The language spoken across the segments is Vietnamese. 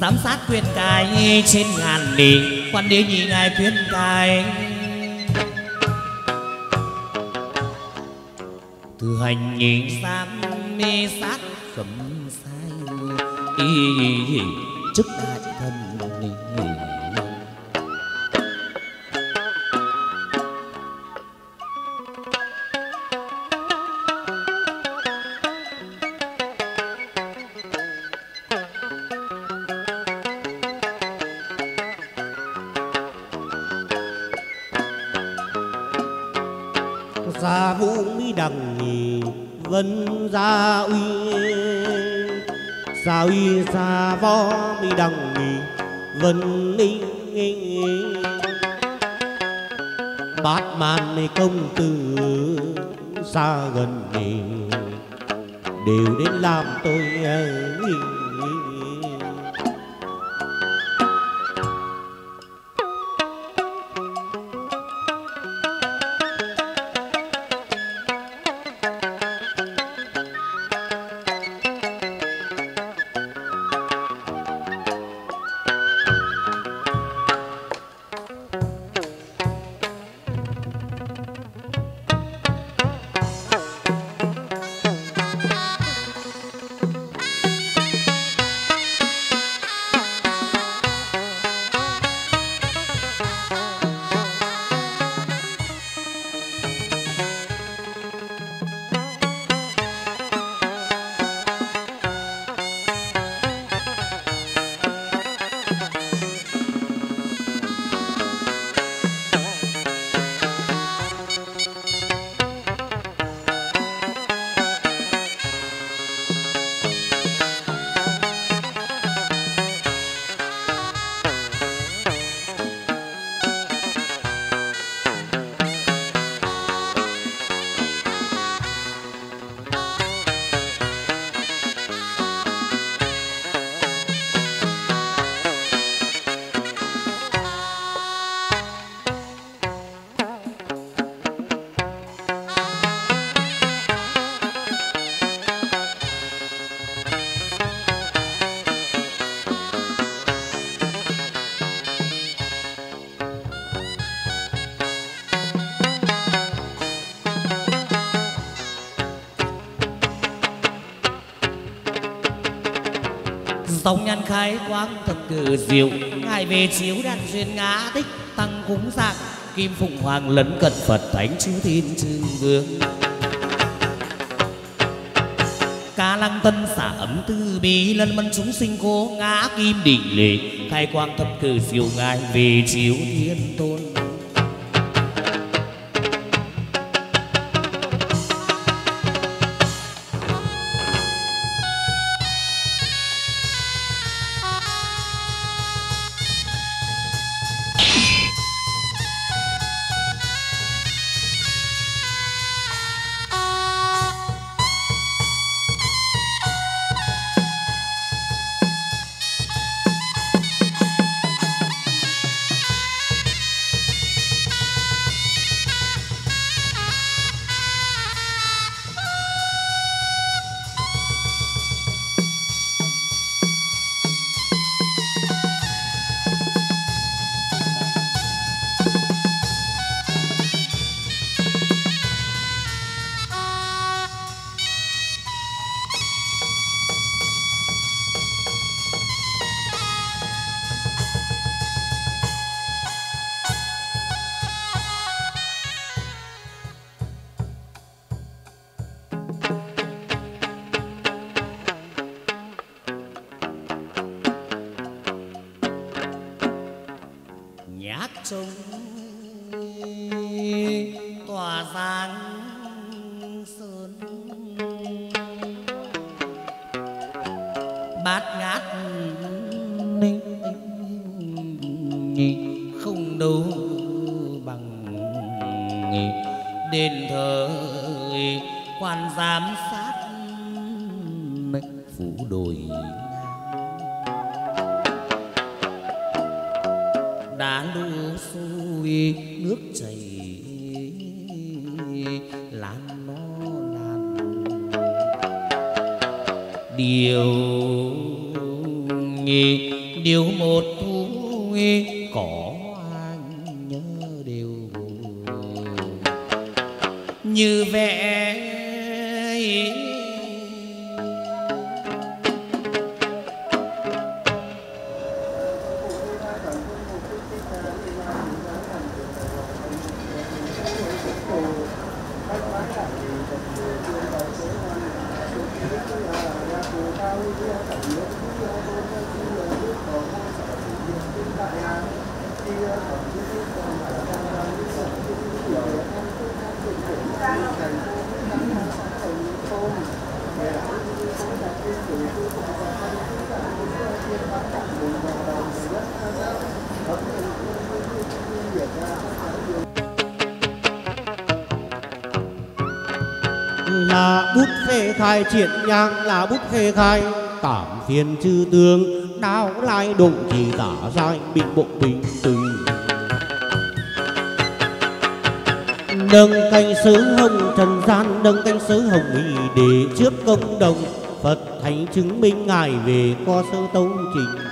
giám sát khuyên cai trên ngàn đời quan đế nhị ngài khuyên cai. Từ hành nhìn giám mê sát cấm sai, y chức đại thân gần gần đều đến làm tôi diệu ngài về chiếu đàn duyên ngã tích, tăng cúng dạng kim phụng hoàng lấn cận phật, thánh chú thiên trương vương. Ca lăng tân xả ấm tư bí, lân mân chúng sinh cố ngã kim định lệ. Khai quang thập cử diệu ngài về chiếu thiên tôn. Lại triển nhang là bút khê khai. Cảm phiền chư tướng đao lai đụng chỉ tả sai bình bộ bình từ nâng canh sứ hồng trần gian, nâng canh sứ hồng y để trước công đồng. Phật thánh chứng minh ngài về co sơ tấu trình.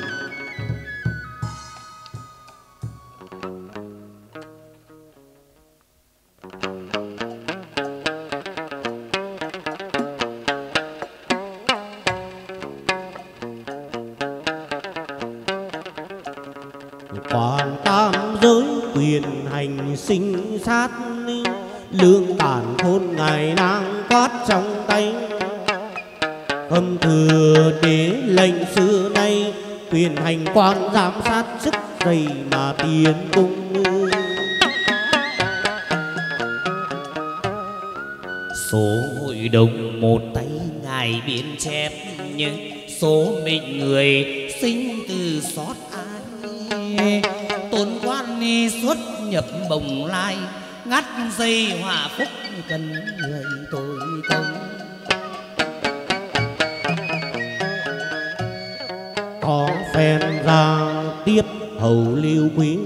Cần người tôi công có phen ra tiếp hầu lưu quý,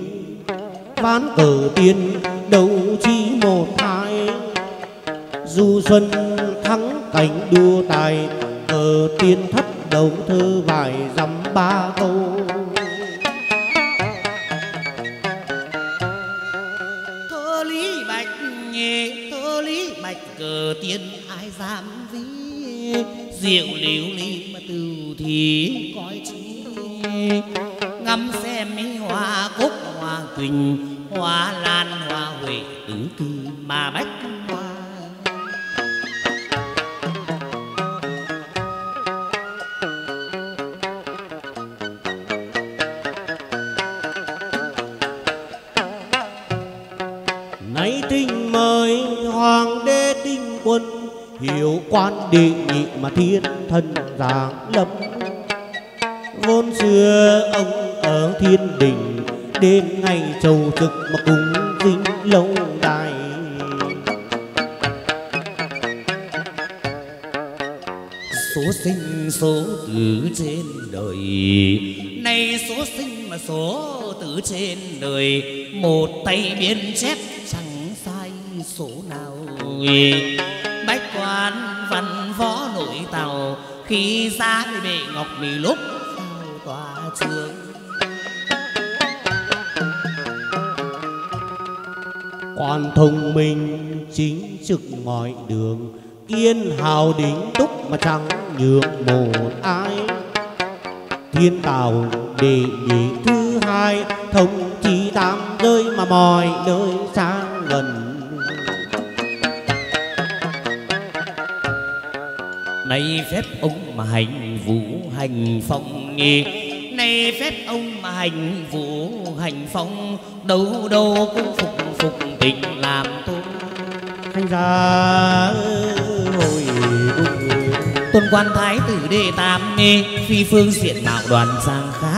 ván cờ tiên đấu chi một hai. Du xuân thắng cảnh đua tài, cờ tiên thất đầu thơ vài dăm ba câu. Diệu liễu ly mà từ thì coi chi ngắm xem mỹ hoa cúc, hoa quỳnh, hoa lan, hoa huệ tứ kỳ mà bách quan đệ nhị mà thiên thần giáng lâm. Vốn xưa ông ở thiên đình đến ngày trầu trực mà cùng dinh lâu đài. Số sinh số tử trên đời, nay số sinh mà số tử trên đời, một tay biên chép chẳng sai số nào. Bách quan văn võ nội tàu, khi ra bệ ngọc mì lúc vào tòa trường. Quan thông minh chính trực mọi đường yên hào đính túc mà chẳng nhường một ai. Thiên tào đệ nhị thứ hai, thông chi tam rơi mà mọi nơi sang gần. Nay phép ông mà hành vũ hành phong nghi nay phép ông mà hành vũ hành phong đâu đâu cũng phục phục tình làm tôn thành ra hồi cung tôn quan thái tử đệ tam nghi phi phương diện mạo đoàn sang khác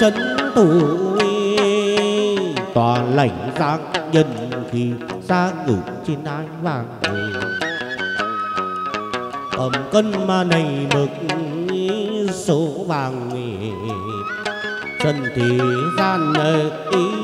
trấn tù tòa lãnh giang nhân khi xa ngự trên đai vàng ẩm cân mà này mực, số vàng trần thế gian ý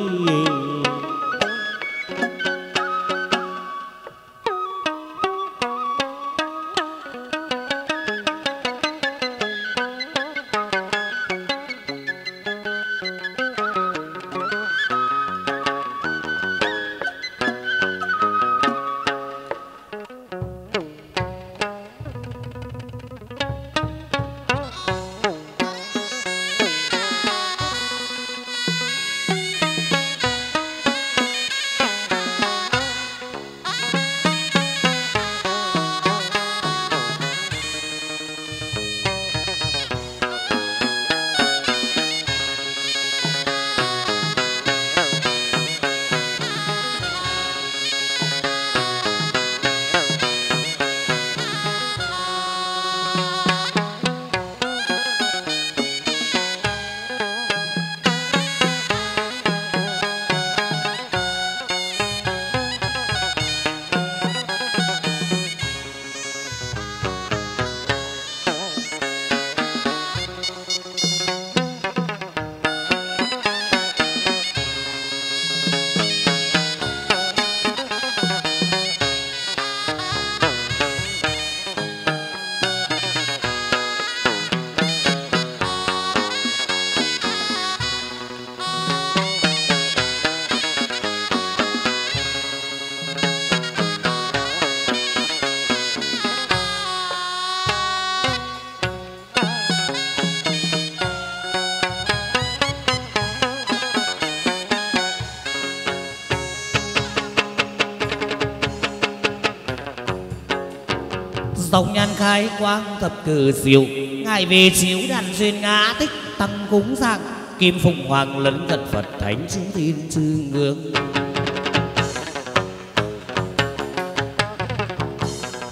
dòng nhan khai quang thập cử diệu. Ngài về chiếu đàn duyên ngã tích tăng cúng dạng kim phụng hoàng lấn gần phật thánh chúng thiên chư ngưỡng.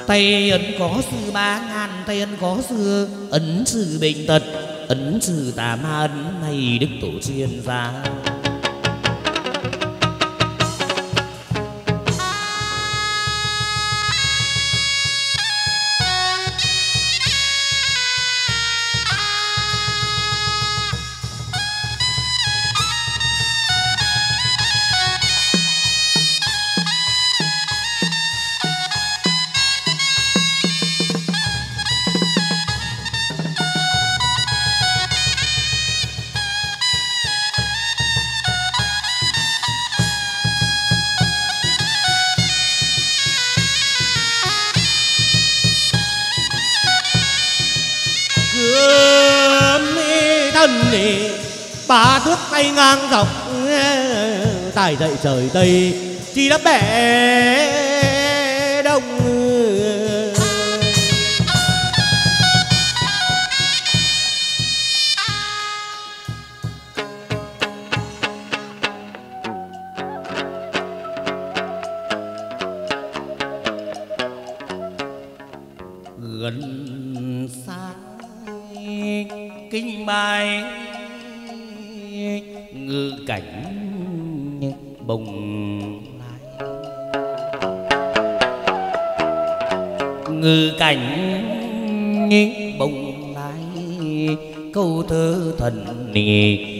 Tay ấn có sư ba ngàn, tây ấn có sư ấn trừ bệnh tật, ấn trừ tà ma ấn này đức tổ chuyên gia tài dậy trời tây. Chi đã bẻ thần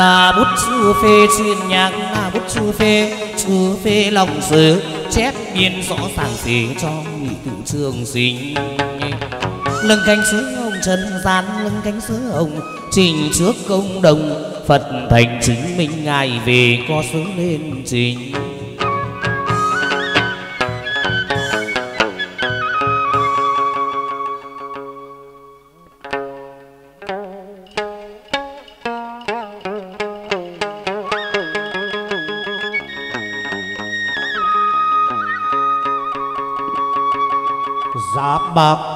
là bút chu phê chuyên nhạc, là bút chu phê chu phê lòng sự chép biên rõ ràng gì cho nghị tự trường sinh. Lưng cánh sứ ông trần gian, lưng cánh sứ ông trình trước công đồng. Phật thành chứng minh ngài về có sứ lên trình. あ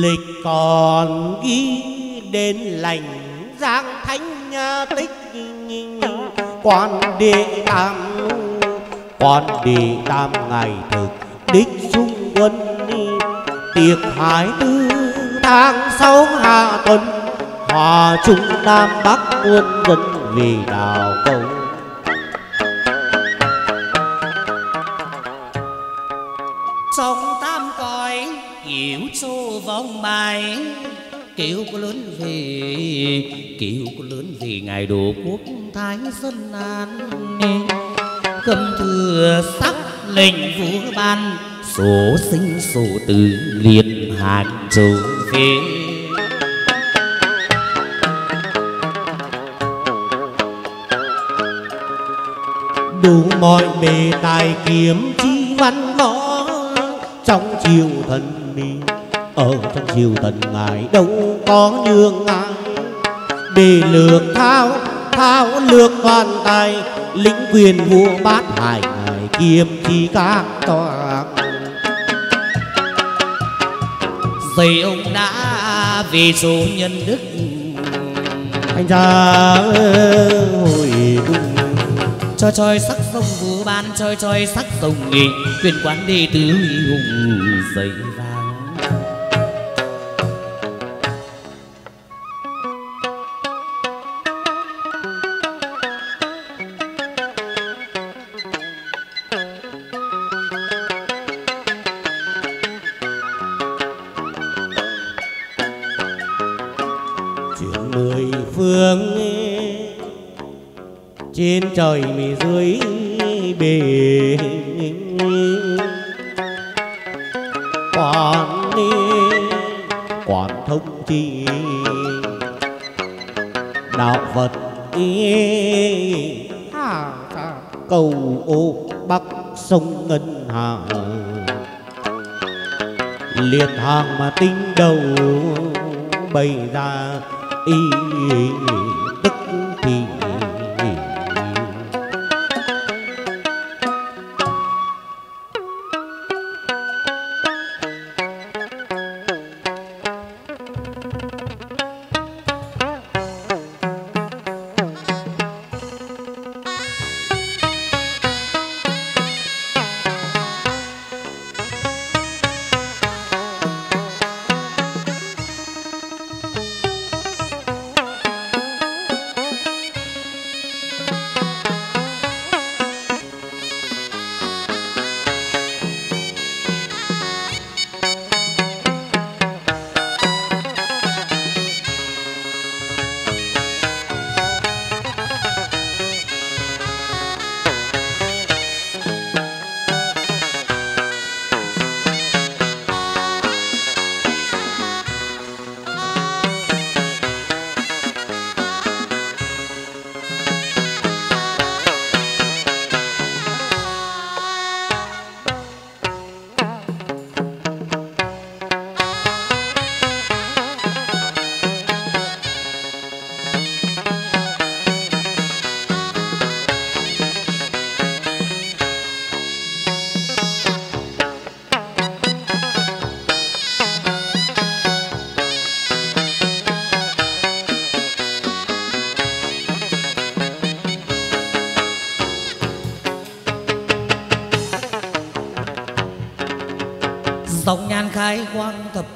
lịch còn ghi đến lành giang thánh tích quan đệ tam, quan đệ tam ngày thực, đích xung quân tiệc hải tư tháng sáu hạ tuần, hòa trung nam bắc quân dân vì đạo. Kiểu có lớn về kiểu có lớn về ngài đồ quốc thái dân an. Cầm thừa sắc lệnh vũ ban. Số sinh, số tử liệt hạt châu về đủ mọi bề tài kiếm chi văn võ. Trong chiều triều thần ngài đâu có nhường ngại để lược thao thao lược toàn tài lĩnh quyền vua bát hải ngài kiếm chi các toàn. Vậy ông đã vì số nhân đức. Anh ra hồi cung Cho trôi sắc sông vũ ban Trôi trôi sắc sông nghị Quyền quán đệ tứ hùng dậy vàng sông liệt hàng mà tinh đầu bày ra.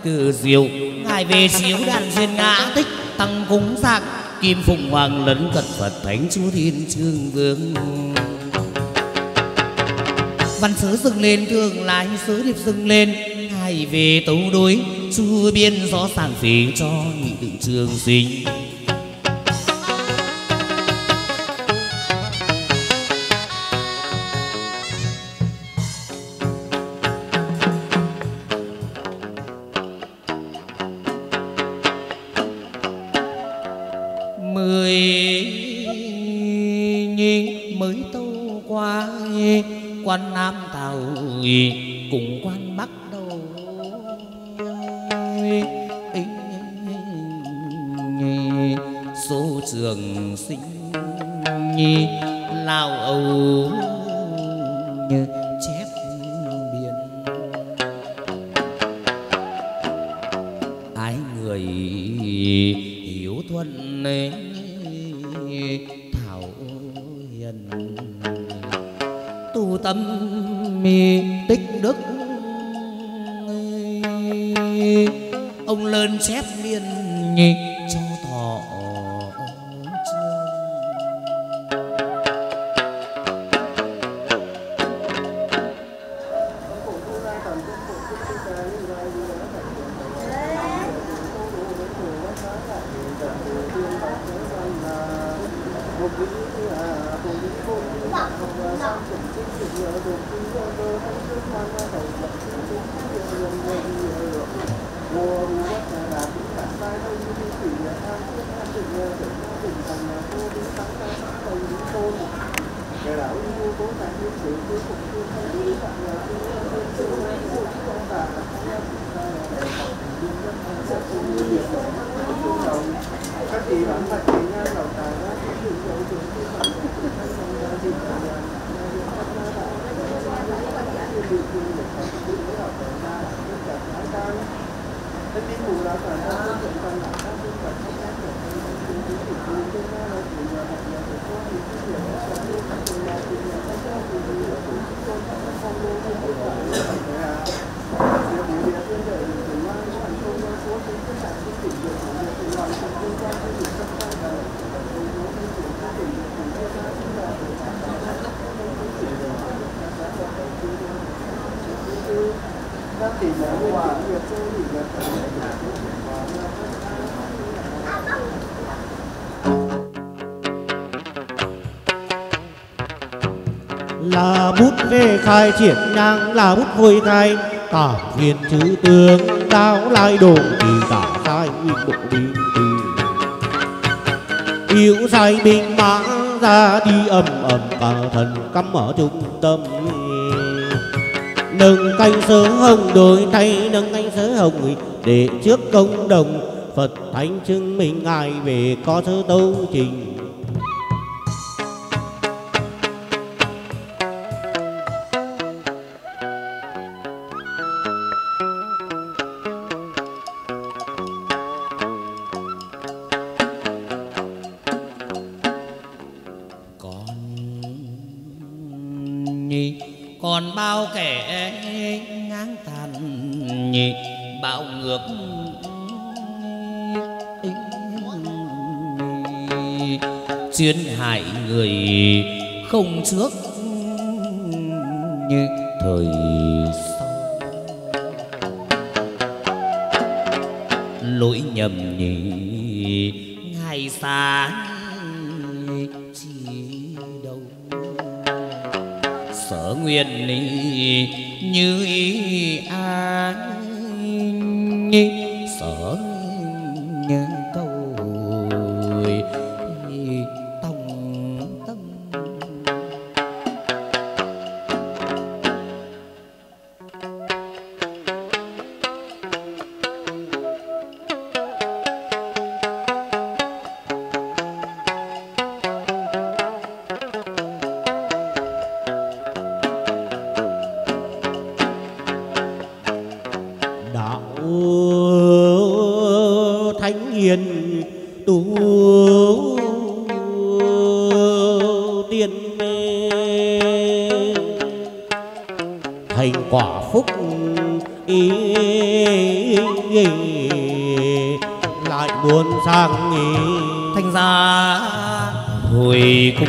Cử diệu ngài về chiếu đàn duyên ngã. Tích. Tăng cúng giặc kim phụng hoàng lấn cật phật thánh chúa thiên trương vương. Văn sớ dừng lên thương lái sớ điệp dừng lên. Ngài về tấu đối chu biên gió sàng phí cho nhị tự trường sinh 苦。Khai triển nhang là bút hồi khai cảm viên chữ tướng đáo lai đồ thì tả sai nguyên bộ đi từ. Yêu say binh mã ra đi ầm ầm cả thần cắm ở trung tâm. Nâng canh sớ hồng đôi tay, nâng canh sớ hồng để trước công đồng. Phật thánh chứng minh ngài về có sớ tấu trình. Thành quả phúc. Ý lại buồn sang ý thành ra hồi cung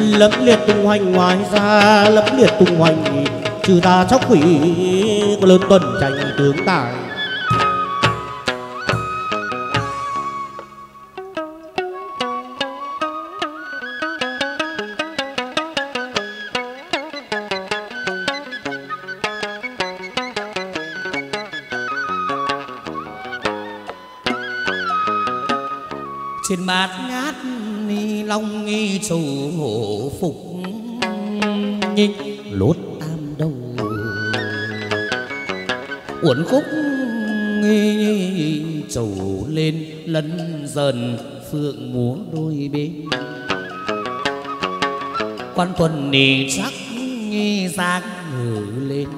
lẫm liệt tung hoành ngoài ra lẫm liệt tung hoành trừ ta chóc quỷ lớn tuần tranh tướng tài long hộ phục nhinh lốt tam đầu. Uốn khúc trầu lên lần dần phượng múa đôi bên. Quan tuần nì chắc nghi giang ngử lên,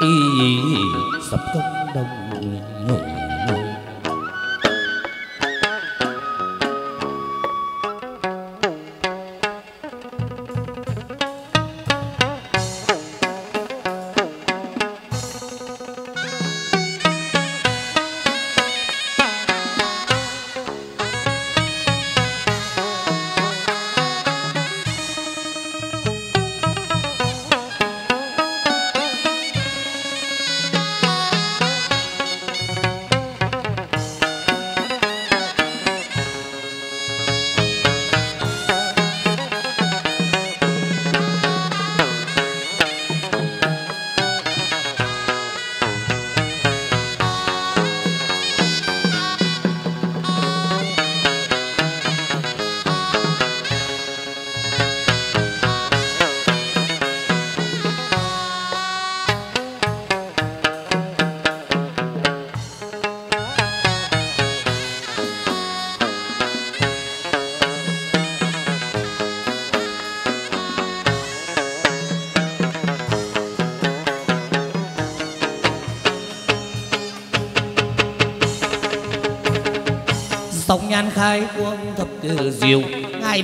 y sập công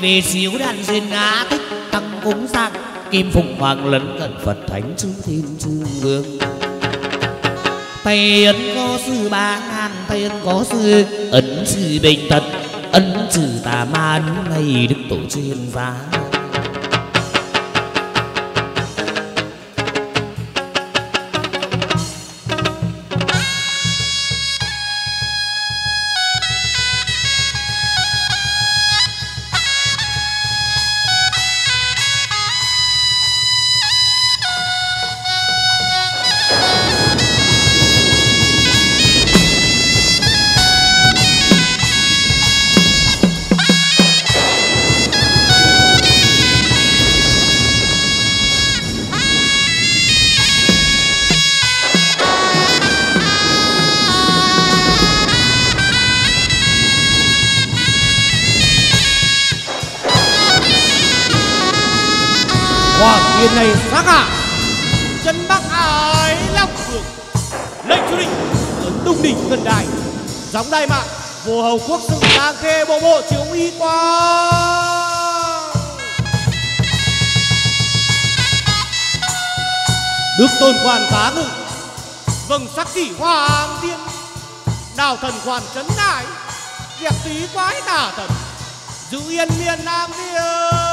về xíu đàn duyên ngã tích, tăng cúng sang kim phụng hoàng lẫn cận phật thánh chư thiên chư vương. Tây ấn có sư ba ngàn, tây ấn có sư ấn sư bình tật, ấn trừ tà ma ấn ngày đức tổ chuyên gia. Này xác ạ chân bắc ái long phượng lệnh chủ định ở đông đỉnh gần đài. Gióng đai mạng vô hầu quốc sự đang khê bộ bộ chiếu uy quan đức tôn quan tá ngự. Vâng sắc chỉ hoàng tiên đào thần quan trấn đại việc tí quái tả thần. Giữ yên miền nam liêu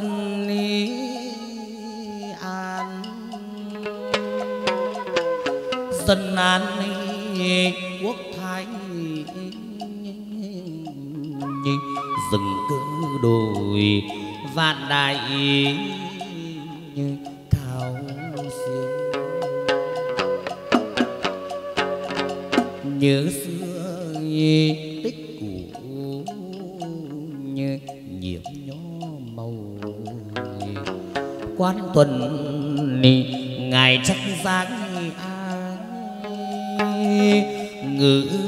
dân ni an. Dân an quốc thái. Dừng cứ đồi vạn đại quan tuần ngài chắc dáng ai? Ngữ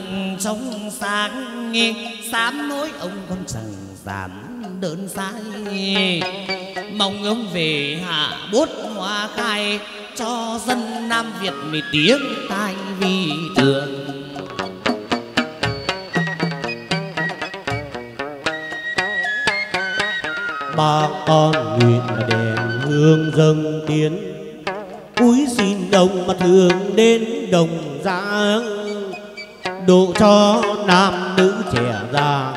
lòng trong sáng nghe, sám nói ông con chẳng giảm đơn sai mong ông về hạ bút hoa khai, cho dân nam việt mình tiếng tai vì thường. Ba con nguyện đèn hương dâng tiến cúi xin đồng mà thường đến đồng giang độ cho nam nữ trẻ già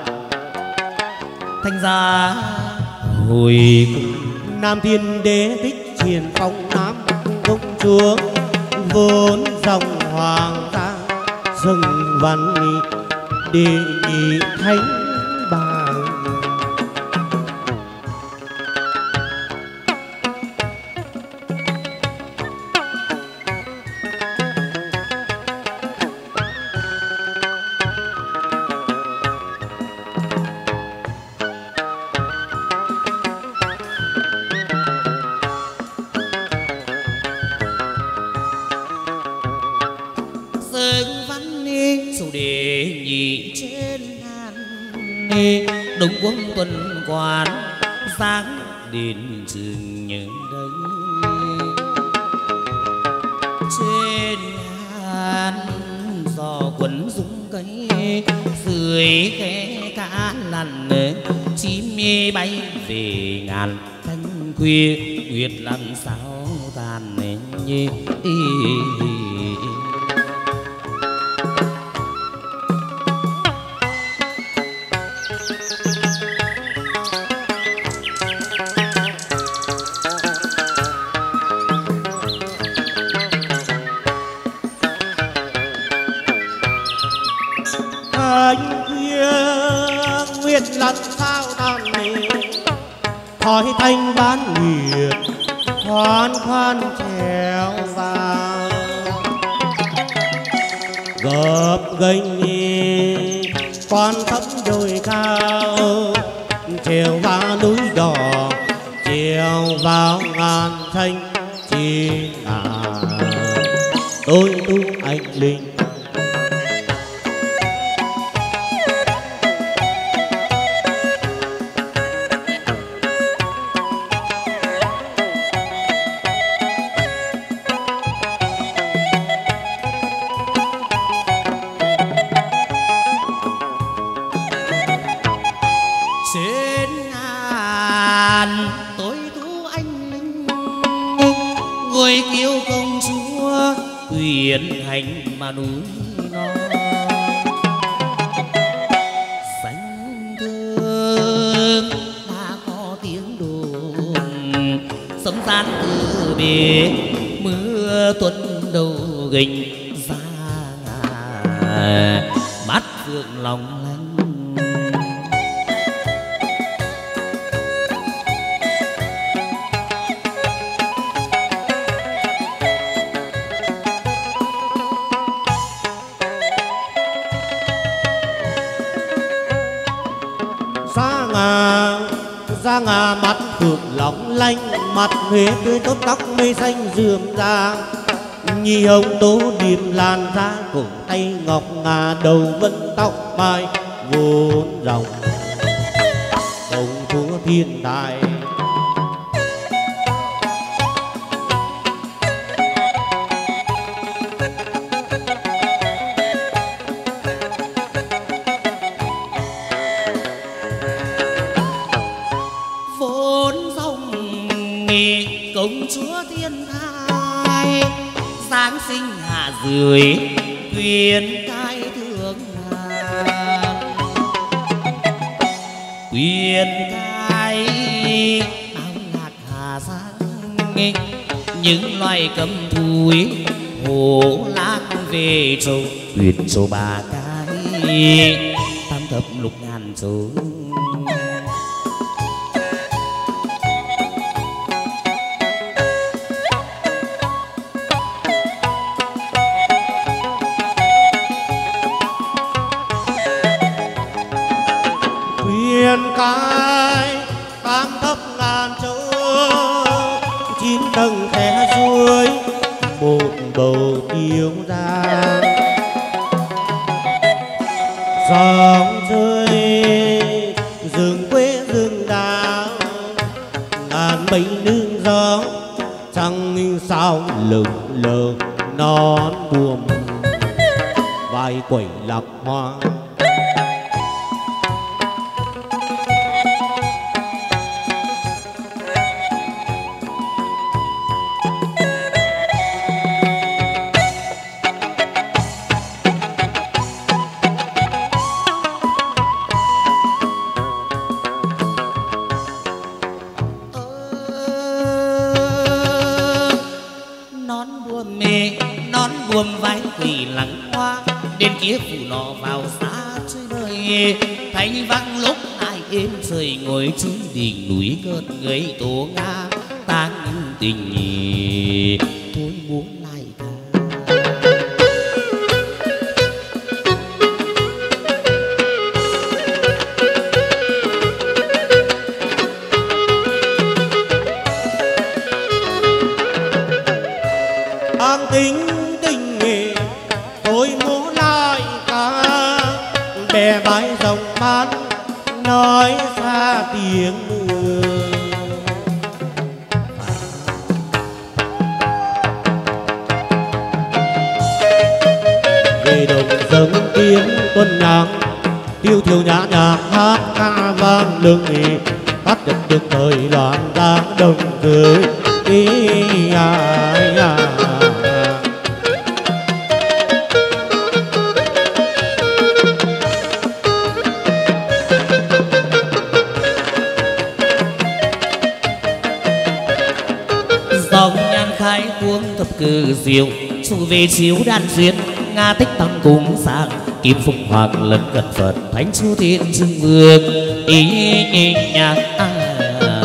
thành ra, hồi nam thiên đế thích triển phong nam công chúa, vốn dòng hoàng gia rừng văn đi nghị thánh mưa tuấn đầu gình. Huế tươi tốt tóc mây xanh dườm ra. Nhi hồng tố điềm làn da cổ tay ngọc ngà đầu vân tóc mai vốn rồng công chúa thiên tài châu số ba cái tam thập lục ngàn số. Xíu đan duyên nga tích tăng cùng sang kim phục hoàng lân cận phật thánh chu thiên dương vương ý nhạc à, nhạc.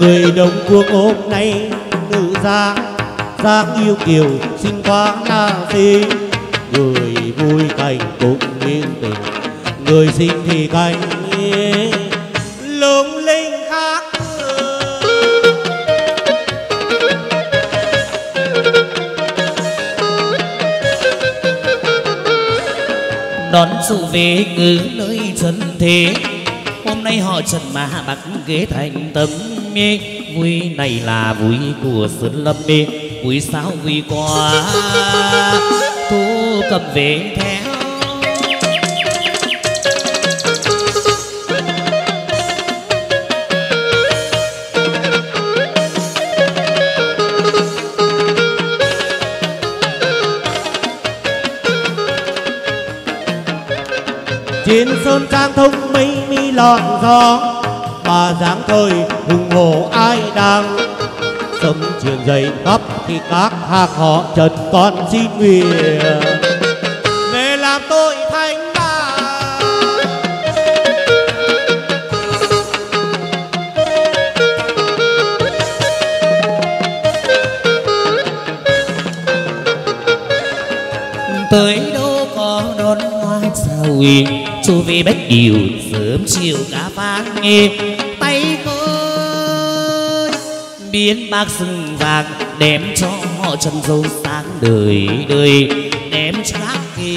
người đồng quốc hôm nay nữ giang giang yêu kiều xin quá na si người vui cảnh cũng yên tình. Người sinh thì cảnh lung linh khác người. đón sự về cứ nơi trần thế. Hôm nay họ trần mà bạc ghế thành tấm mê. Vui này là vui của sơn lâm mê. Vui sao vui quá cầm về theo. Trên sơn trang thông mây mi lọn gió, mà dáng thời hùng hổ ai đang. Sấm truyền dày khắp khi các hạc họ trần con xin nguyện. Người chu vi bách điều, sớm chiều cả vang nghe. Tay khơi biến bạc sừng vàng đem cho họ chân dâu sáng đời đời. Đem cho bác kỳ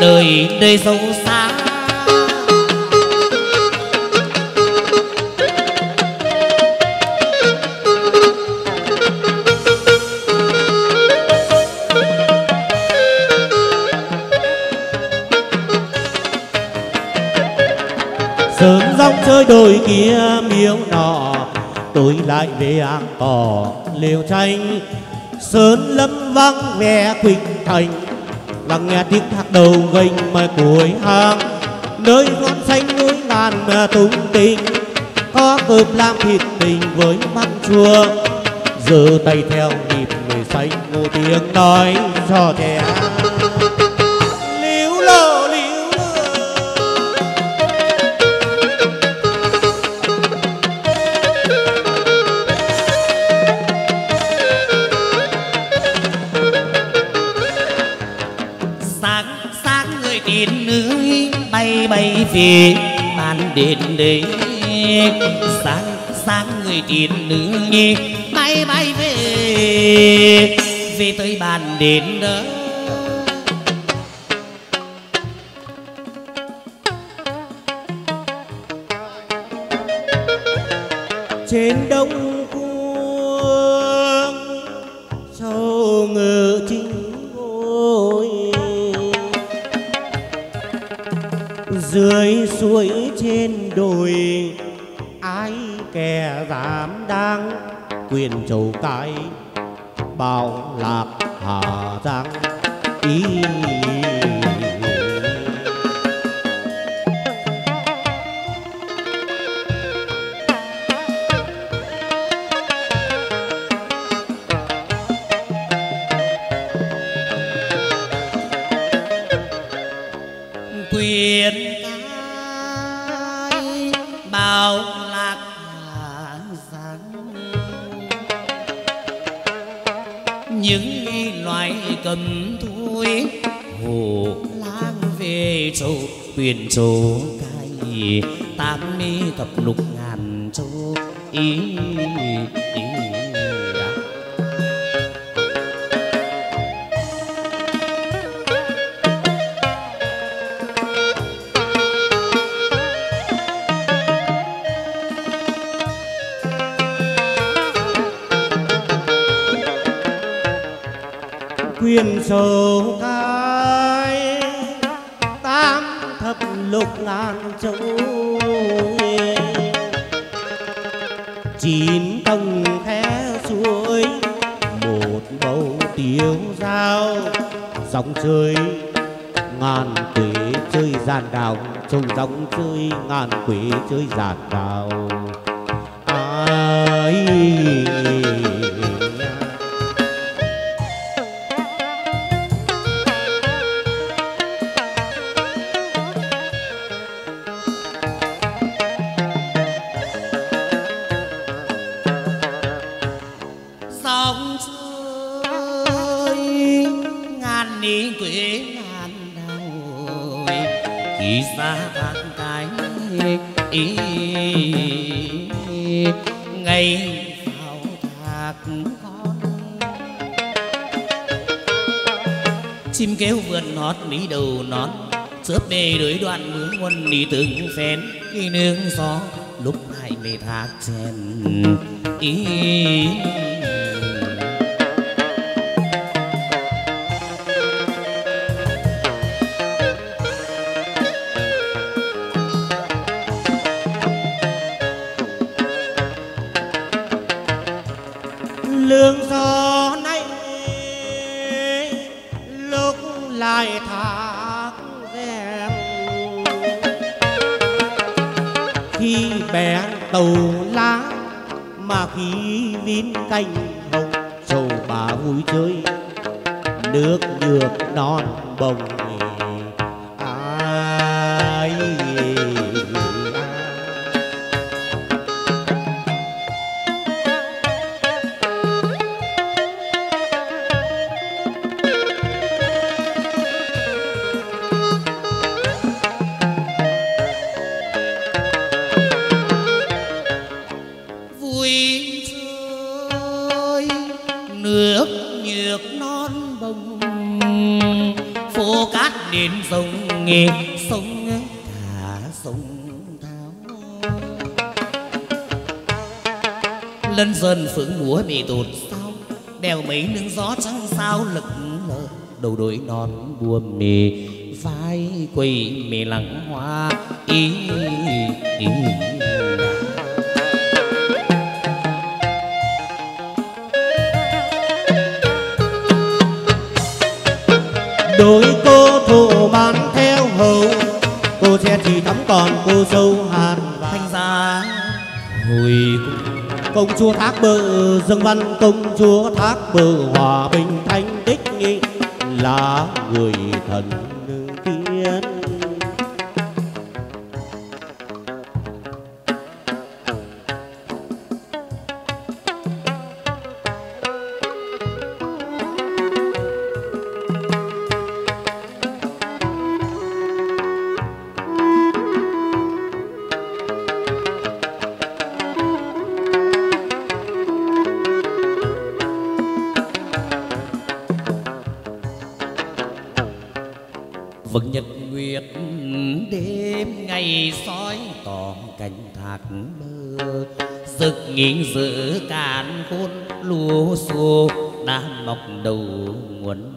đời đời dâu đại miếu lại về cỏ liều tranh. Sơn lâm vắng vẻ quỳnh thành lắng nghe tiếng thác đầu gành mai cuối hang. Nơi non xanh núi ngàn tung tình có cơm lam thịt tình với măng chua. Giơ tay theo nhịp người xanh ngô tiếng nói cho trẻ về bàn đến đây. Sáng sáng người tiền nữ nhi, bay bay về. Về tới bàn đến đó. Quân đi từng phen khi nương gió lúc hai mê thác chen ý lương dương văn công chúa thác bờ vực nhật nguyệt, đêm ngày soi tỏm cảnh thạc mơ. Rực nghiêng giữ càn khôn lúa xô đã mọc đầu nguồn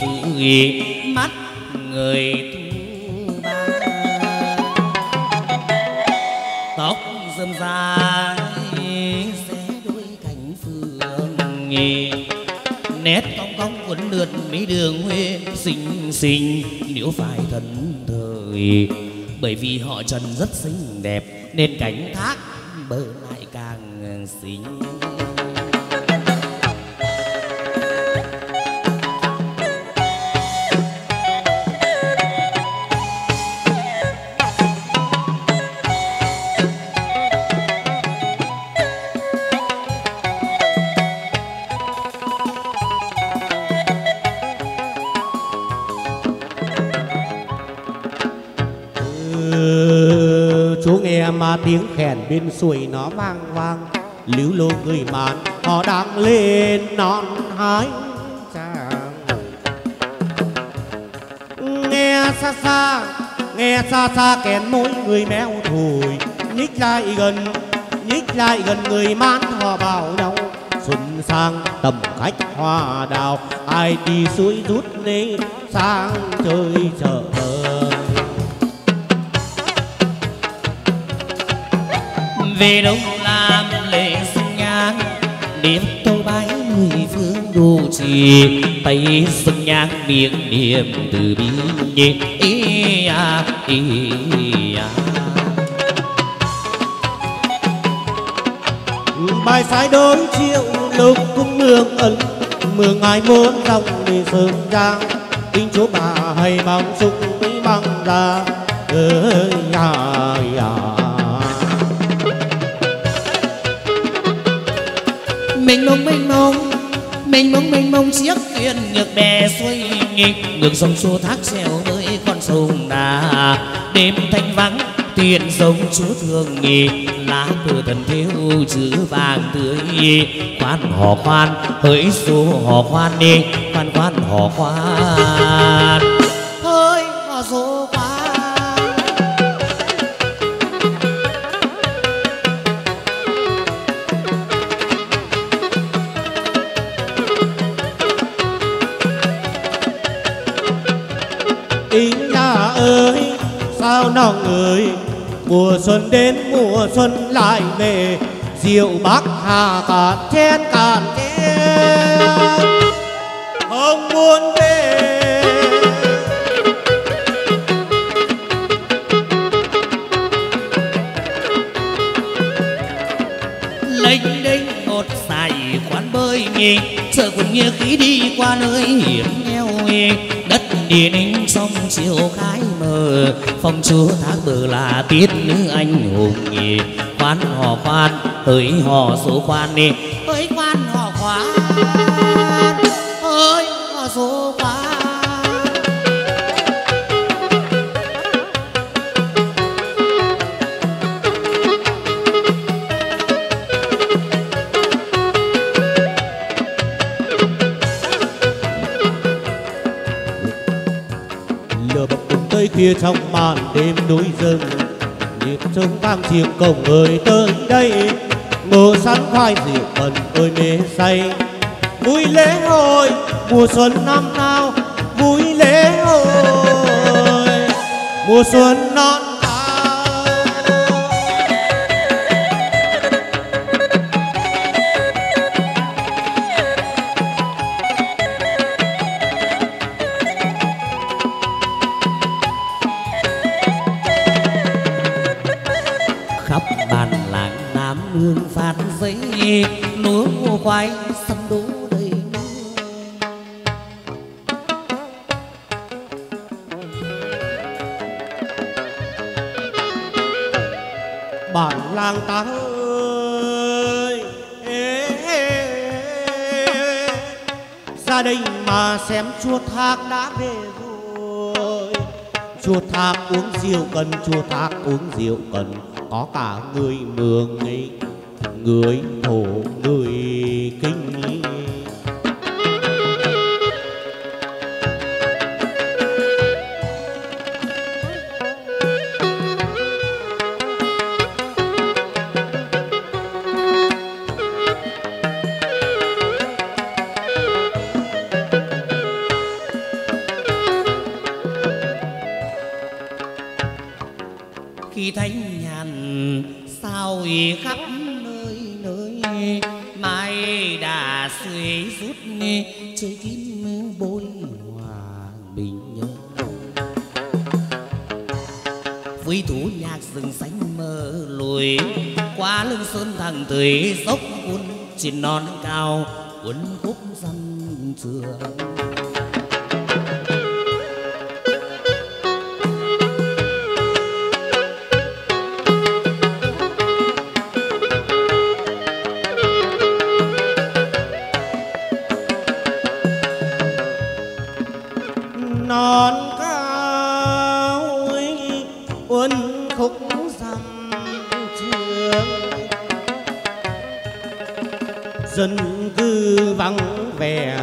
sự nghiệp mắt người thu ba. Tóc rơm dài sẽ đôi cánh phương nghề nét cong cong quấn lượt mấy đường huê xinh xinh, nếu phải thần thời. Bởi vì họ trần rất xinh đẹp, nên cảnh thác bên suối nó vàng vàng, lưu lô người bạn họ đang lên non hái nghe xa xa, nghe xa xa kèn mỗi người méo thổi nhích lại gần, nhích lại gần người man họ bảo đâu xuân sang tầm khách hoa đào, ai đi suối rút lên sang chơi trời về đâu làm lễ sinh nhang niệm tô bái mười phương đô trì. Tay xuân nhang miệng niệm từ bi nhị. Ý à ý à. Bài sai đôi triệu lục cung mương ẩn mương ai muốn dòng đi sơn giang. Kinh chúa bà hay mong sung mỹ mang ra. Ơi nhà. Mình mông mình mông mình mông mình mông chiếc thuyền ngược bè xuôi nghịch. Ngược sông xô thác treo với con sông đà. Đêm thanh vắng, thuyền sông chúa thương nghỉ lá cờ thần thiếu chữ vàng tươi. Khoan hò khoan, hỡi số hò khoan đi. Khoan khoan hò khoan. Xuân đến mùa xuân lại về. Rượu bắc hà cạn chén cạn chén phong chúa thác bờ là tiết nữ anh hùng nhì. Khoan hò khoan, hỡi hò số khoan nè hỡi khoan hò khoan. Kia trong màn đêm núi rừng. Nhịp trống vang chiêng cổng ơi tới đây ngô sắn khoai rượu cần ơi mê say. Vui lễ hội, mùa xuân năm nào, vui lễ hội. Mùa xuân năm uống rượu cần non cao quân khúc dằm trường dân cư vắng vẻ,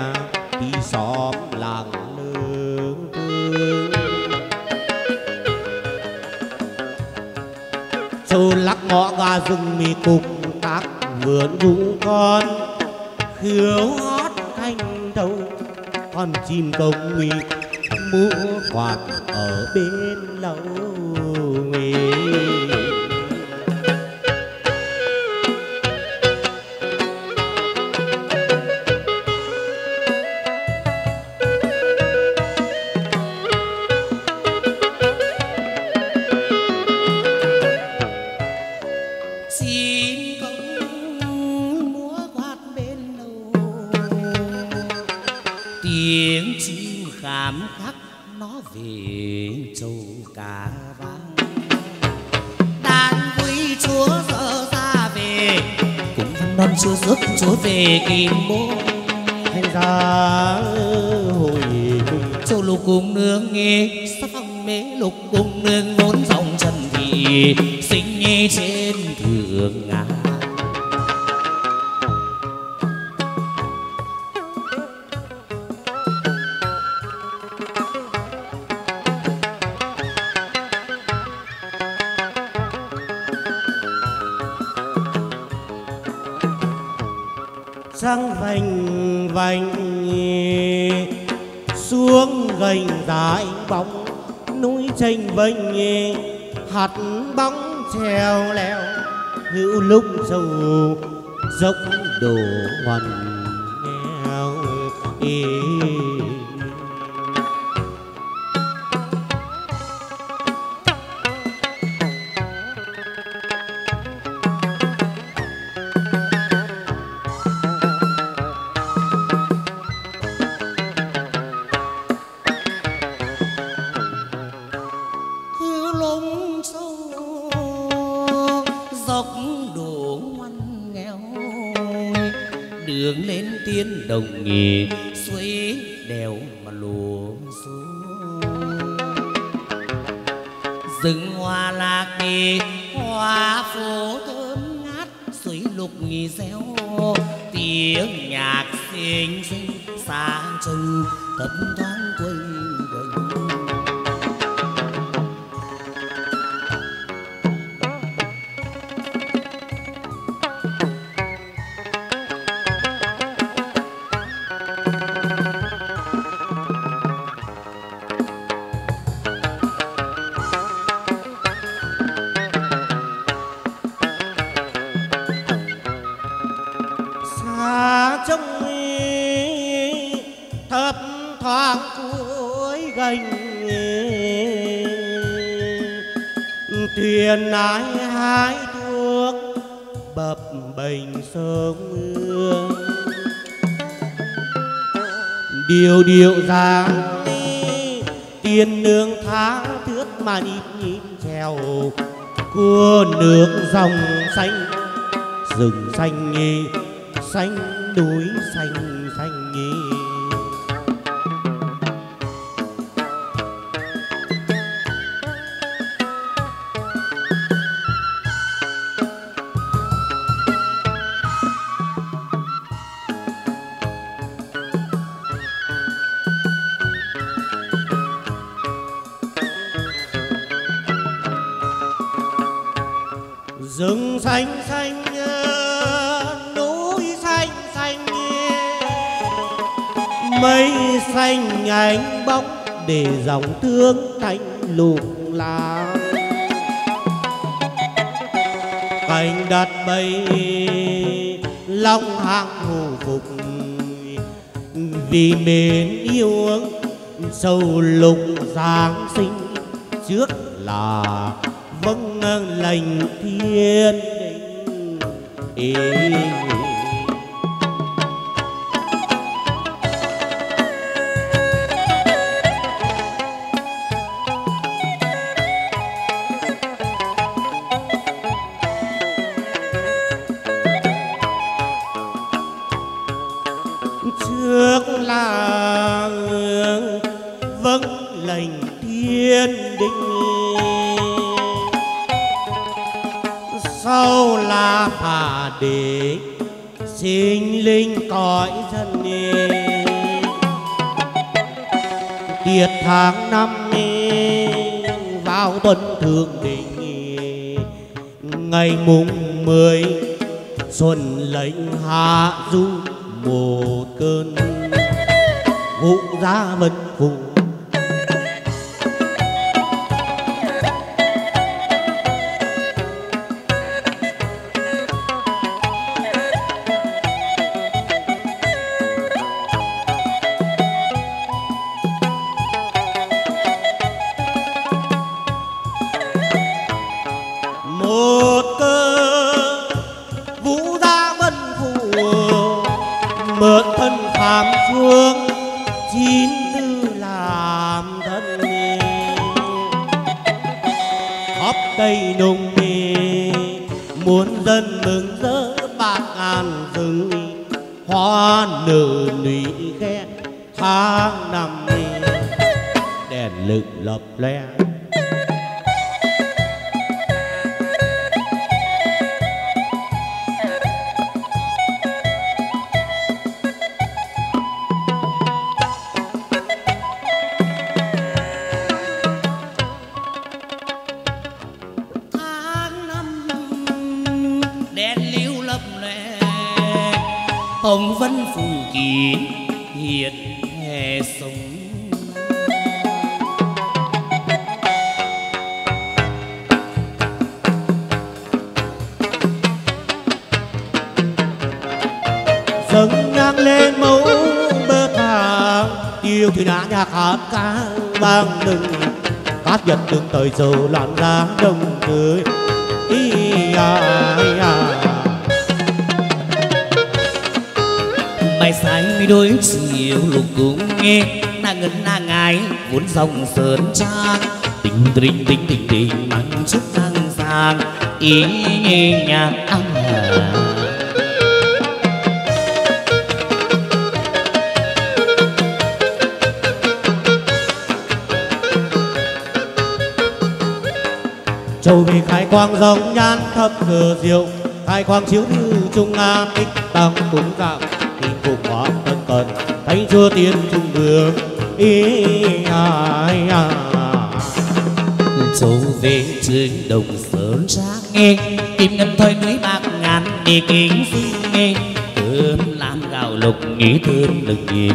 đi xóm làng nương thương châu lắc ngõ ga rừng mì cục, các vườn vũ con khiếu hót canh đầu. Con chim công nguy mua quạt ở bên lầu. Điều điệu dáng Tiên nương tháng thước mà nhịp nhịp trèo. Cua nước dòng xanh, Rừng xanh nghi Xanh núi xanh. lòng thương thanh lùng là cảnh đặt bầy lòng hạng ngủ phục, vì mến yêu sâu lục giáng sinh. Lên mừng rỡ bạc ngàn rừng hoa nở nụy khe tháng năm đèn lực lập loe nhật dầu loạn ra đông tươi ý à, à. bài sáng mi đôi chiều lục cũng nghe. Nàng ngân nàng ngái vốn dòng sơn trang. Tình tình tình tình tình mang chút năng sang ý thơ diệu khai quang chiếu như trung an tích tăng cúng dạng kinh phục hóa tân cần. Thánh chúa tiên trung đường ý à, ý à. Châu về trên đồng sớm sáng nghe Kim ngân thôi núi bạc ngàn đi kính xin nghe Thơm làm gạo lục nghĩ thơm đừng nhị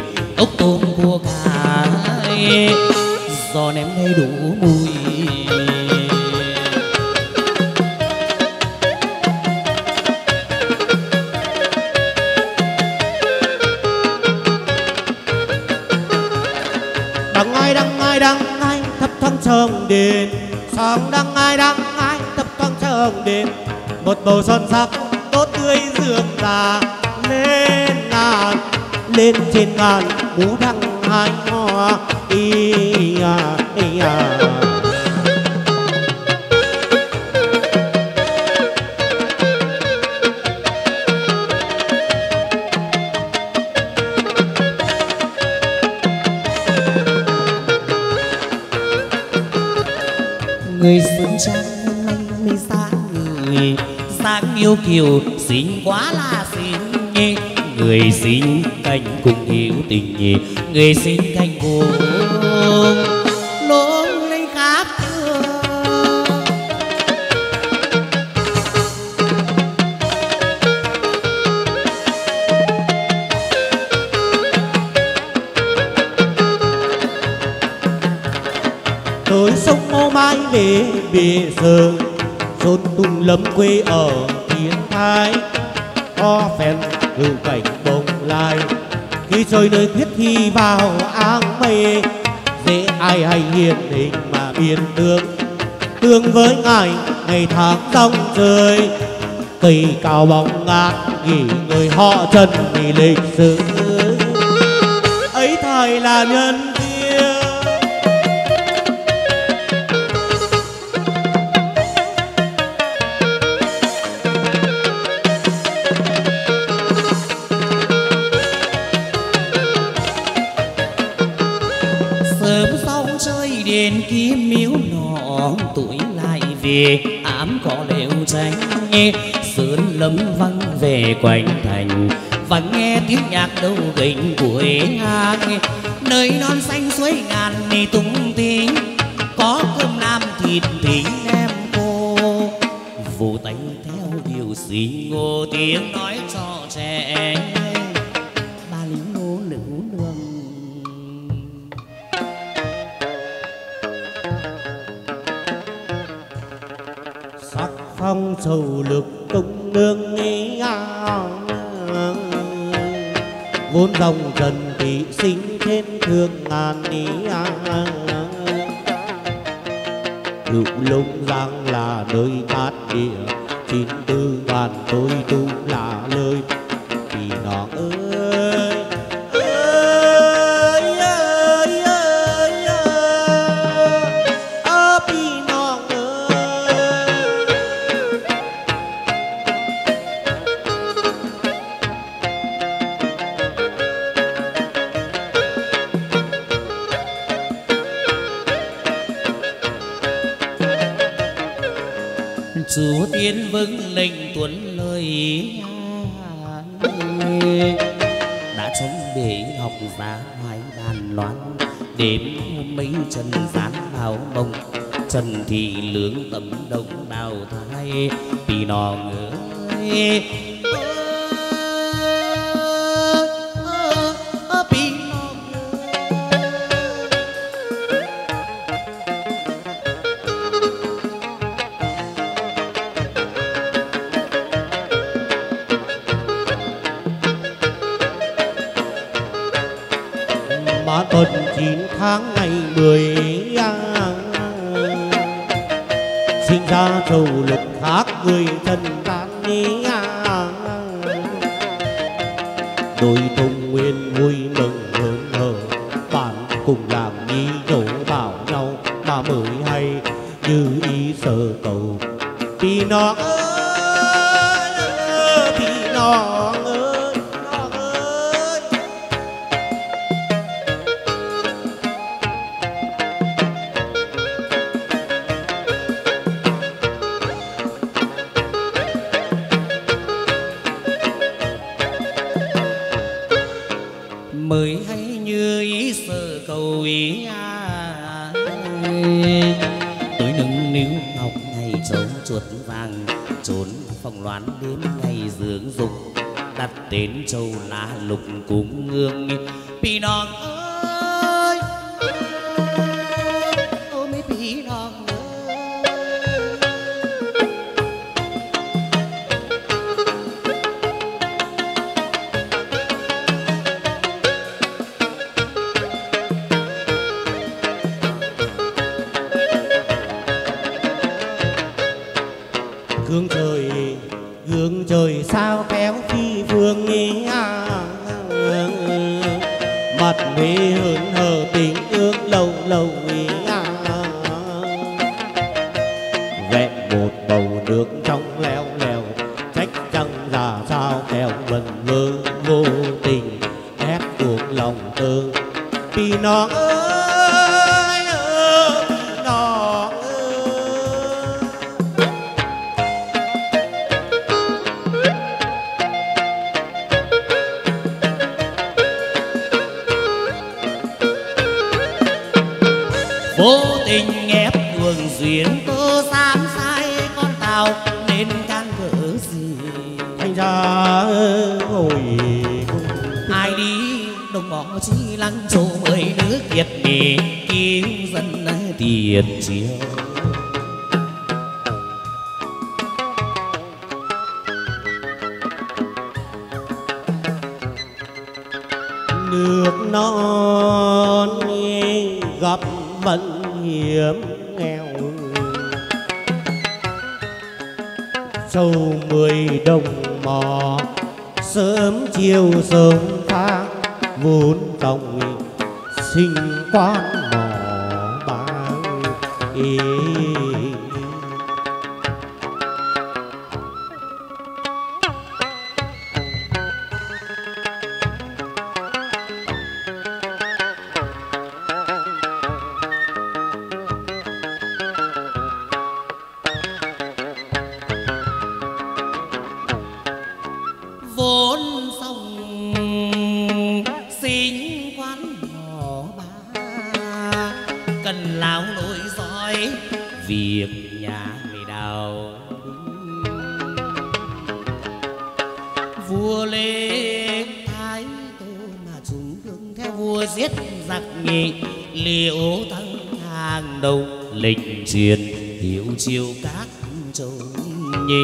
Người xin thành cùng lốm lên khắp chưa tới sông mô mai về bề giờ chốn tung lấm quê ở thiên thái có phen hữu cảnh bồng lai khi trời nơi quyết thi vào áng mây, dễ ai hay hiền hình mà biên tương tương với ngài, ngày tháng trong trời cây cao bóng ngát nghỉ người họ trần vì lịch sử. Ấy thời là nhân về quanh thành. Và nghe tiếng nhạc đâu gỉnh của hát nơi non xanh suối ngàn ni tung tiếng anh mười sinh ra trầu lục khác người thân tan đi đôi thùng nguyên vui mừng hớn hở bạn cùng làm nhi dấu bảo nhau mà mới hay như ý sơ cầu. Vì nó tiến cho truyền hiệu chiêu các châu nhi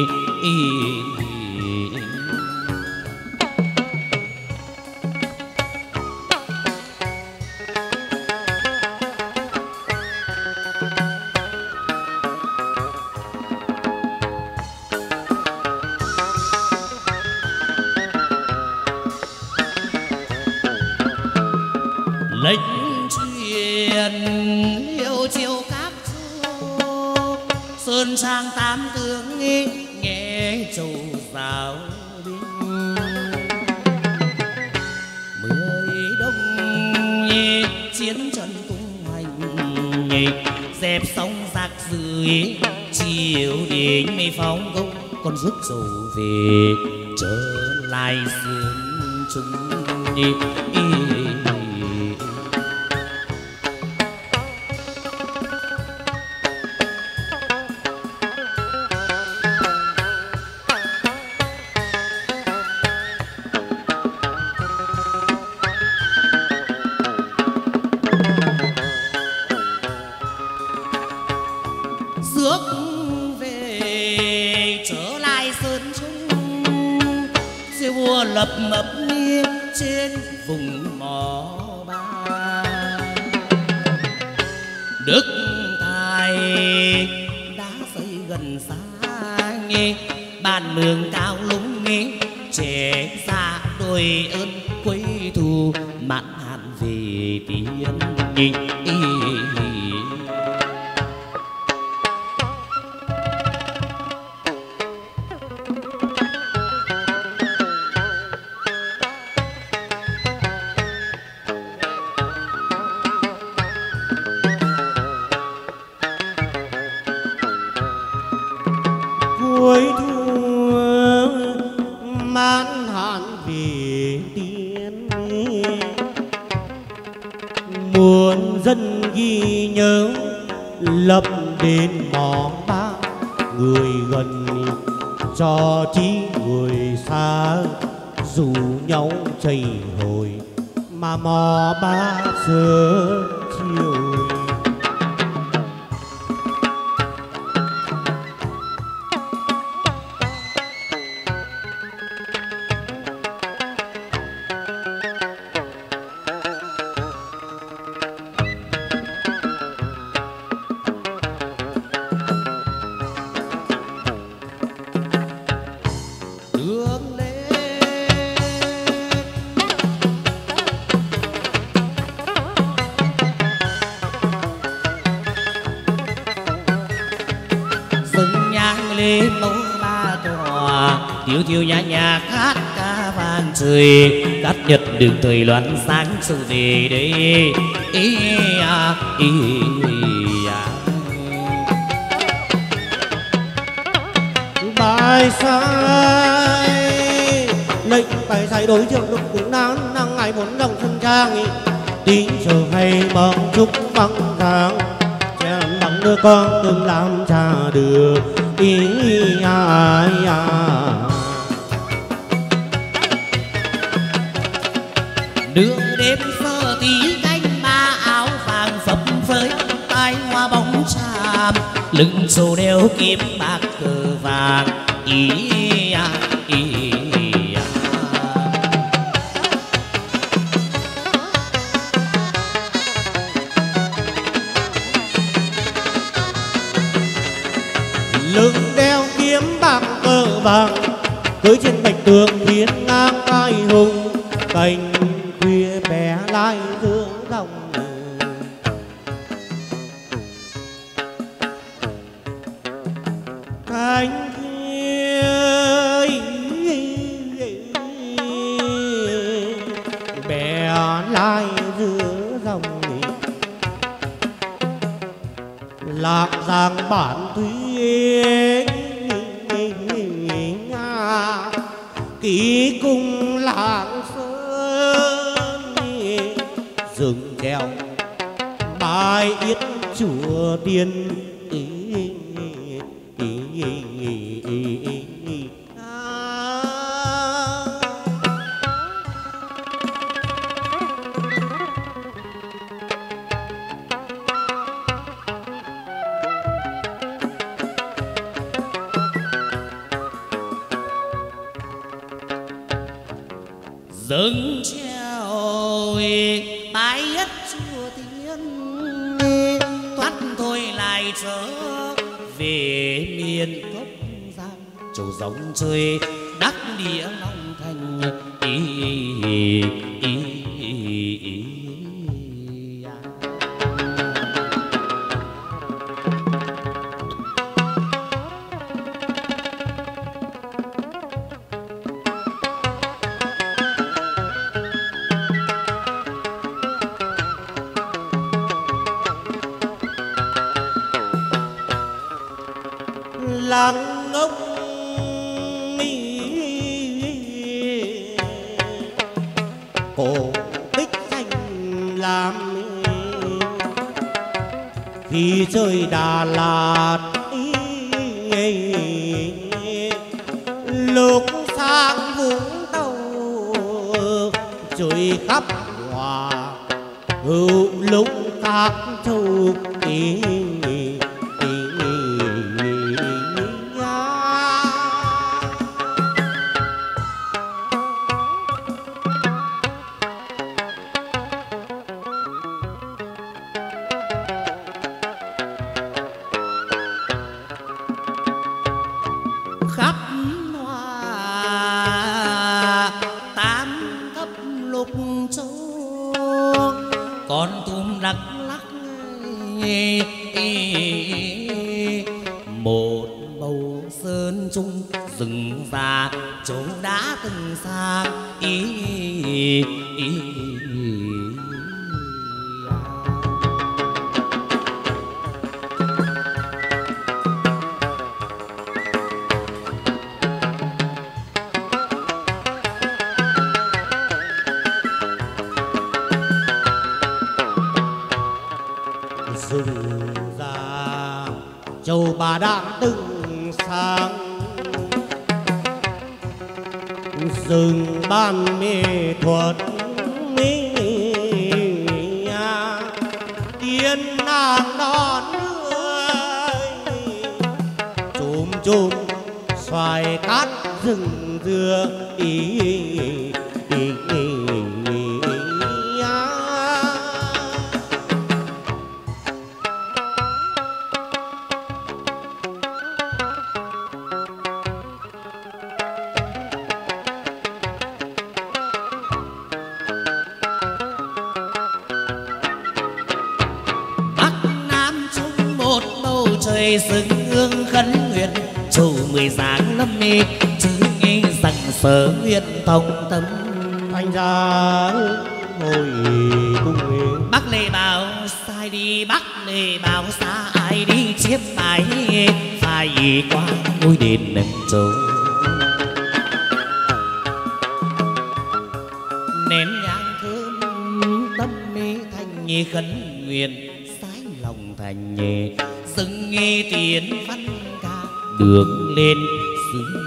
sư cát nhật đường thời loạn sáng sư đi đấy bài sai lệnh bài sai đối trường lúc cũng nắng năng ngày muốn lòng xuân trang tín chờ hay bằng chúc bằng tháng che bằng đưa con từng làm cha được ý à, ý à. nửa đêm sơ tí canh ba áo vàng phẩm với tay hoa bóng tràm. Lưng dù đeo kiếm bạc cờ vàng, ý tiếng văn ca. Đường lên xứ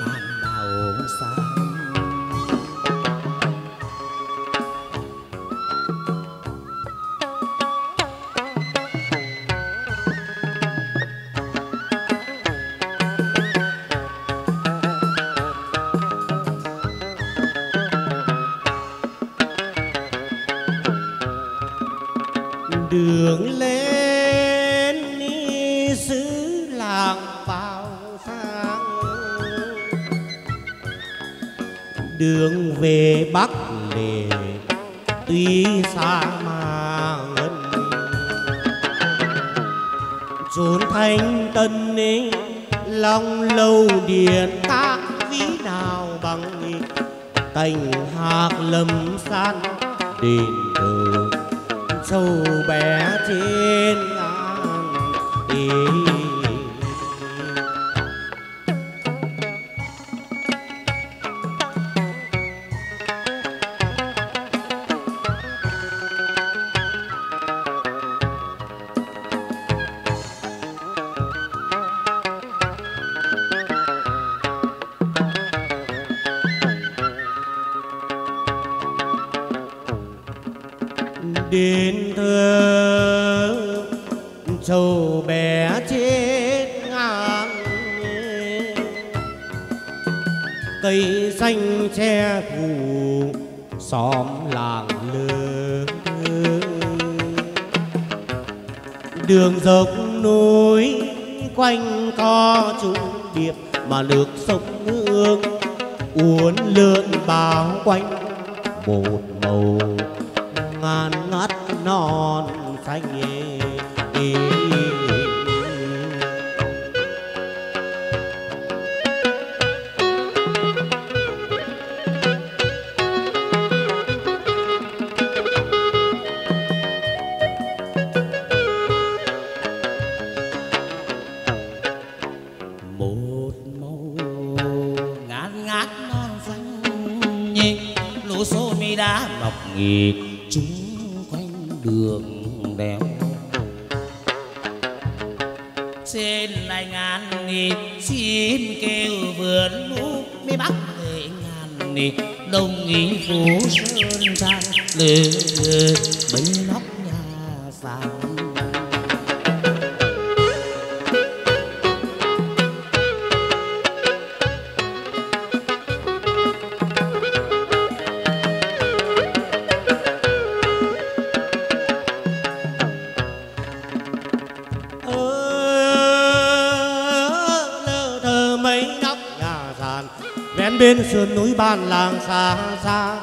bên sườn núi ban làng xa xa.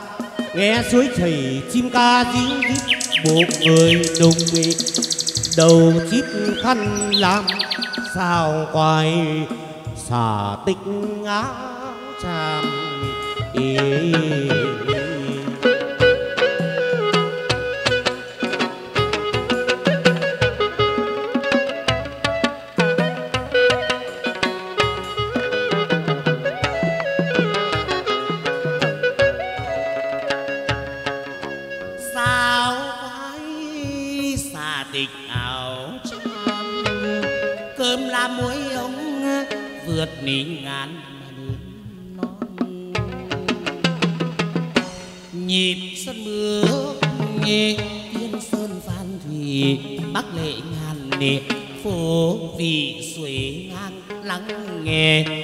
Nghe suối chảy, chim ca díu dít buộc người đồng mị đầu chít khăn làm sao quay xả tích ngã chàm ý vượt nỉ ngàn mà non nhịp sân mưa nghe tiên sơn phan thủy bắc lệ ngàn nệ, phố vị xuế ngang lắng nghe.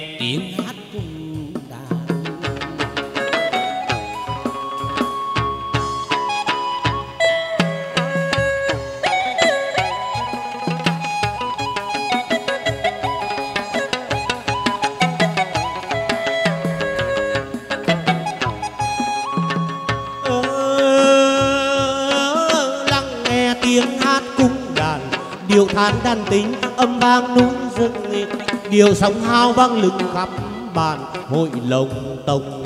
Điều sóng hao vang lừng khắp bàn hội lồng tông.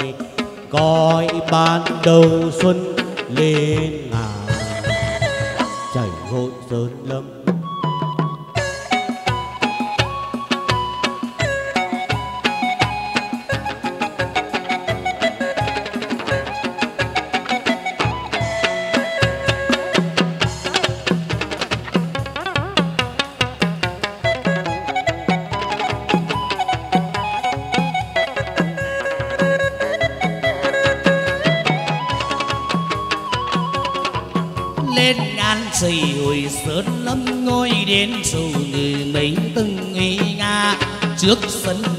Coi ban đầu xuân lên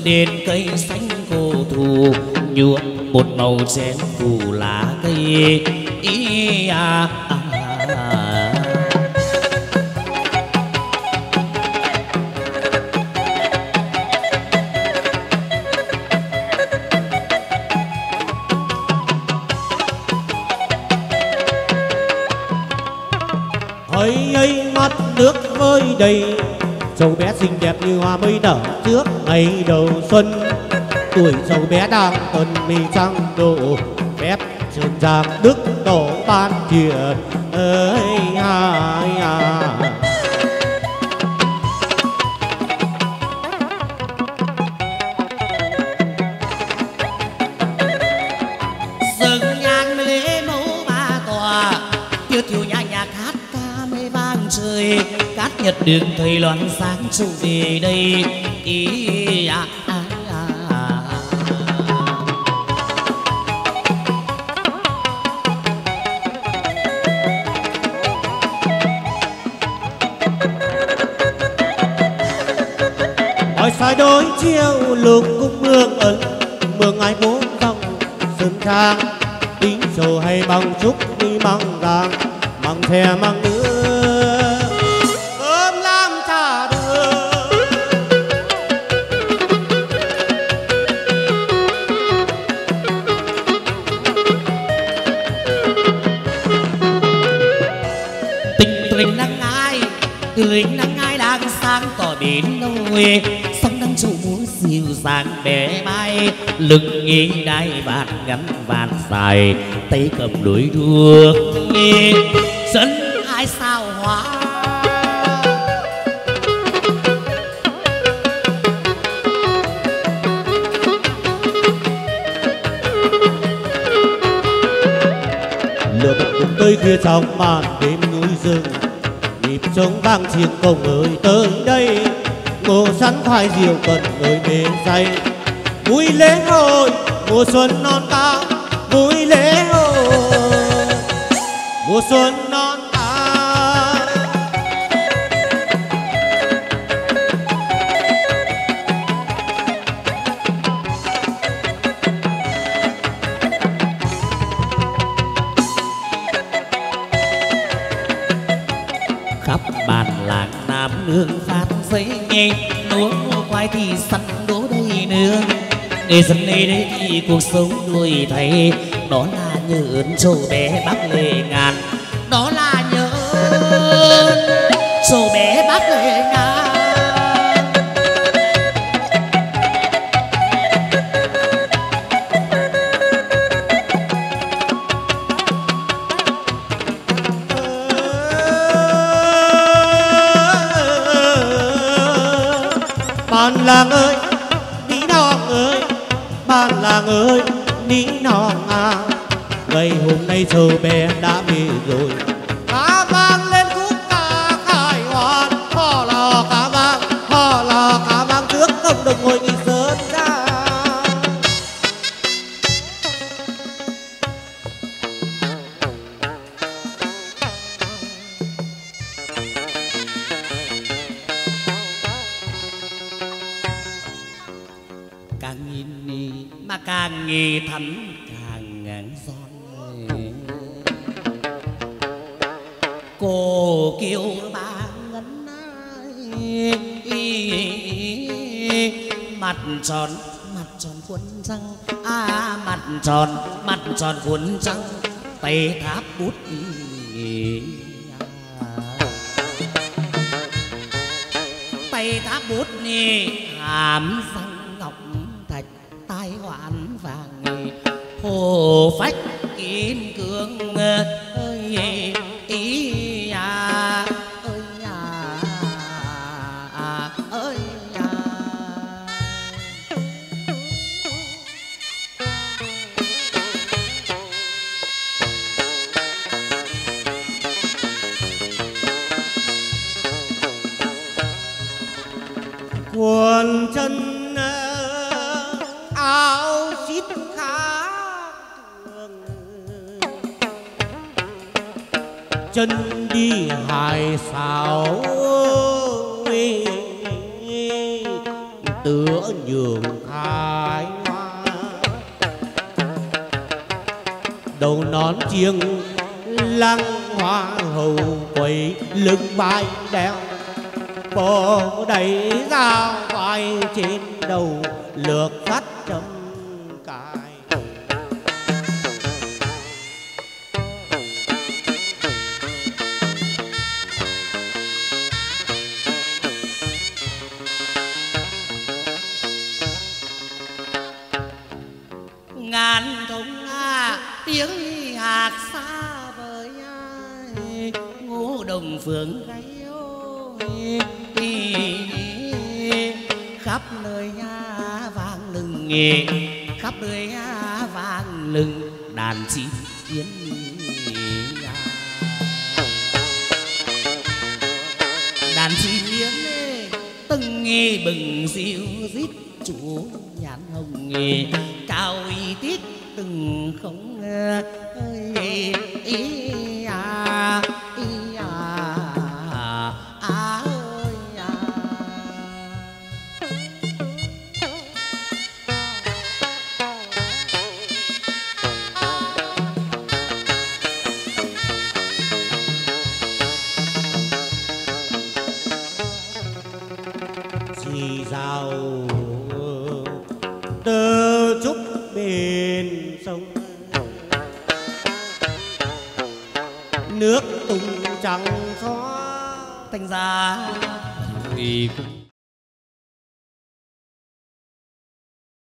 nên cây xanh cổ thụ nhuộm một màu chén phủ lá cây ý à, à, à. ấy ấy mắt nước vơi đầy Cháu bé xinh đẹp như hoa mới nở cháu tuần mi trăng độ Phép trường giang đức tổ ban truyền ơi ai à. dâng ba tòa nhà nhà hát ca vang trời cát nhật đường thầy loan sáng chủ về đây ý à, tối chiều lục cung mương ẩn mương ai bốn dòng sơn trang tính sổ hay bằng trúc đi bằng vàng bằng thè bằng nữa lưng nghĩ đai bạc ngắn bàn dài tay cầm đuổi đuốc dẫn hai sao hóa? Lửa bật cùng tới khuya trong màn đêm núi rừng. Nhịp trống vang chiêng công ơi, tới đây. Ngô sắn khoai diều cần ơi mê say vui lễ hội mùa xuân non cao vui lễ hội mùa xuân người dân nơi đây thì cuộc sống đuổi thay đó là nhớ ơn châu bé bắc lệ ngàn. Càng nhìn đi, mà càng nghe thắm càng ngàn son cô kêu ba ngân ai, mặt tròn mặt tròn cuốn a à mặt tròn mặt tròn cuốn răng tay tháp bút tay tháp bút nè hàm răng. Phách